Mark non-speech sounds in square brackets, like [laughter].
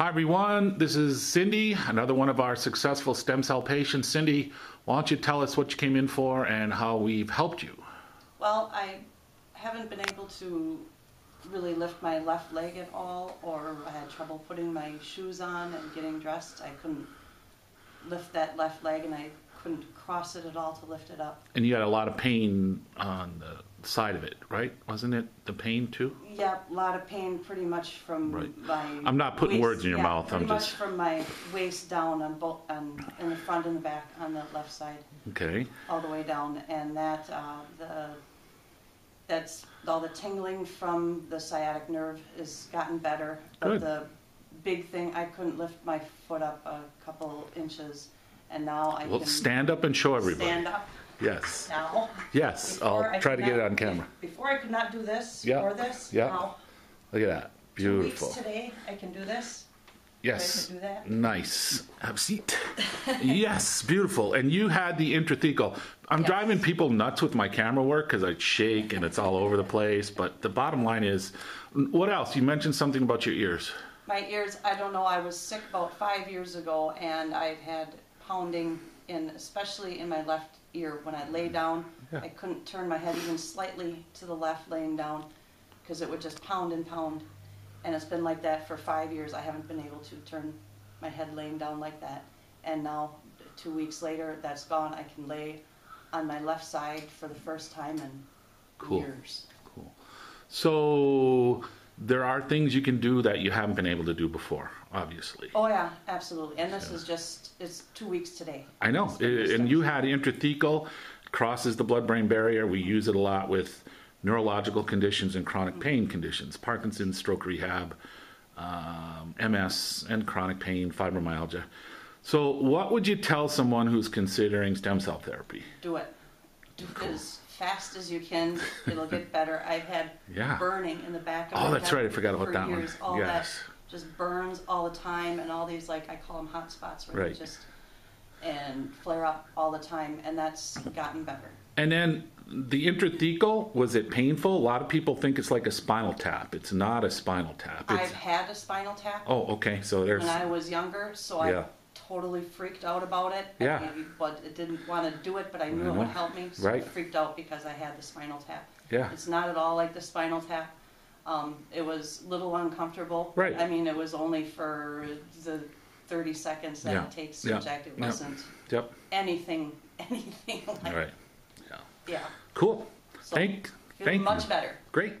Hi, everyone. This is Cindy, another one of our successful stem cell patients. Cindy, why don't you tell us what you came in for and how we've helped you? Well, I haven't been able to really lift my left leg at all, or I had trouble putting my shoes on and getting dressed. I couldn't lift that left leg, and I couldn't cross it at all to lift it up. And you had a lot of pain on the side of it, right? Wasn't it the pain too? Yeah, a lot of pain, pretty much from Right. my. I'm not putting waist- words in your yeah, mouth, I'm Pretty just- much from my waist down on both, on, in the front and the back on the left side. Okay. all the way down, and that, uh, the, that's, all the tingling from the sciatic nerve has gotten better. Good. But the big thing, I couldn't lift my foot up a couple inches, and now I Well, can stand up and show everybody. stand up Yes. now. Yes. Before I I'll try could to get it not- on camera. Before I could not do this Yeah, or this, yeah. now, Look at that. two weeks Beautiful. today, I can do this. Yes. Can do that. Nice. Have a seat. [laughs] yes, beautiful. And you had the intrathecal. I'm driving people nuts with my camera work because I shake and it's all over the place. But the bottom line is, what else? You mentioned something about your ears. My ears, I don't know, I was sick about five years ago and I've had pounding in, especially in my left ear. When I lay down, Yeah. I couldn't turn my head even slightly to the left laying down because it would just pound and pound. And it's been like that for five years. I haven't been able to turn my head laying down like that. And now, two weeks later, that's gone. I can lay on my left side for the first time in Cool. years. Cool. So there are things you can do that you haven't been able to do before, obviously. Oh yeah, absolutely. And this is just, it's two weeks today. I know. Just And you had intrathecal, crosses the blood-brain barrier. We use it a lot with neurological conditions and chronic pain conditions, Parkinson's, stroke rehab, um, MS, and chronic pain, fibromyalgia. So, what would you tell someone who's considering stem cell therapy? do it. As fast as you can. It'll get [laughs] better. I've had Yeah. burning in the back of Oh, my that's head right. I forgot about for that one. years. All Yes. that just burns all the time, and all these like I call them hot spots where Right. they just and flare up all the time, and that's gotten better. And then the intrathecal, was it painful? A lot of people think it's like a spinal tap. It's not a spinal tap. It's, I've had a spinal tap oh, okay. So there's. when I was younger, so Yeah. I totally freaked out about it. I Yeah. mean, but it didn't want to do it, but I knew it would help me, so I Right. freaked out because I had the spinal tap. Yeah. It's not at all like the spinal tap. Um, it was a little uncomfortable. Right. I mean, it was only for the 30 seconds that Yeah. it takes to Yeah. inject. It Yeah. wasn't Yep. anything, [laughs] anything like, All right. Yeah. yeah. Cool. So, Thank. Feel Thank much you. better. Great.